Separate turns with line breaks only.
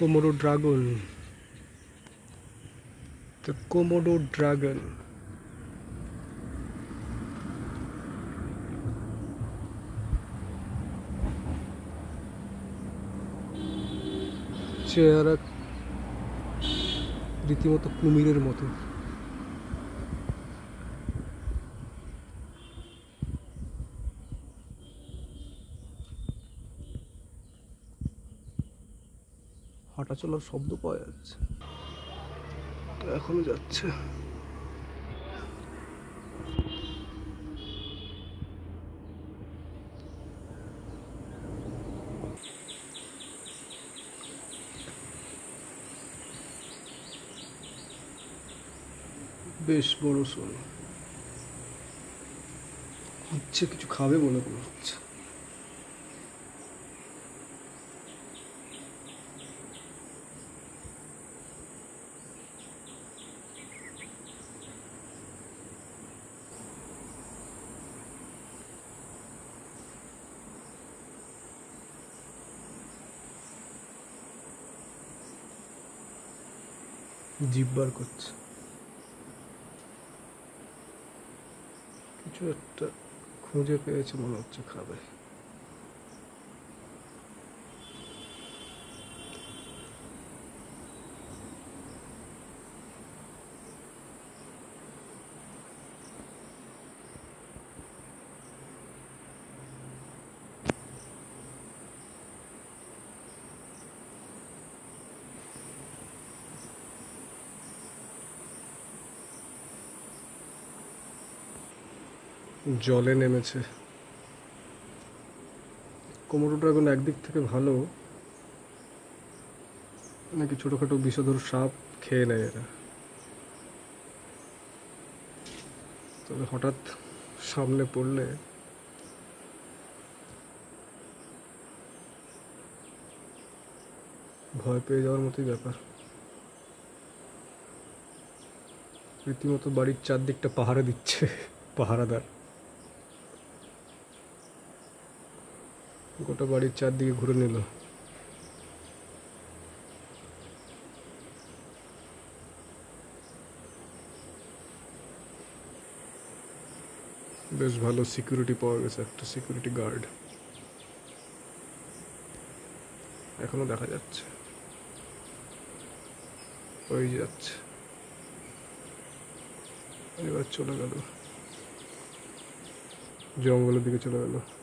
Komodo dragon. The Komodo dragon. চেহারা রীতিমতো কুমিরের মতো হাঁটা চলার শব্দ পাওয়া যাচ্ছে। এখনও যাচ্ছে। বেশ বড় সড়ো হচ্ছে, কিছু খাবে বলে মনে হচ্ছে। জিভ বার করছে। কিছু একটা খুঁজে পেয়েছে মনে হচ্ছে খাবে। জলে নেমেছে। কোমরো ড্রাগন একদিক থেকে ভালো, নাকি ছোটোখাটো বিষধর সাপ খেয়ে নেয় এরা? তবে হঠাৎ সামনে পড়লে ভয় পেয়ে যাওয়ার মতোই ব্যাপার। রীতিমতো বাড়ির চারদিকটা পাহারা দিচ্ছে, পাহারাদার। গোটা বাড়ির চারদিকে ঘুরে নিল। বেশ ভালো সিকিউরিটি পাওয়া গেছে, একটা সিকিউরিটি গার্ড এখনও দেখা যাচ্ছে। ওই যাচ্ছে। এবার চলে গেল। জঙ্গলের দিকে চলে গেল।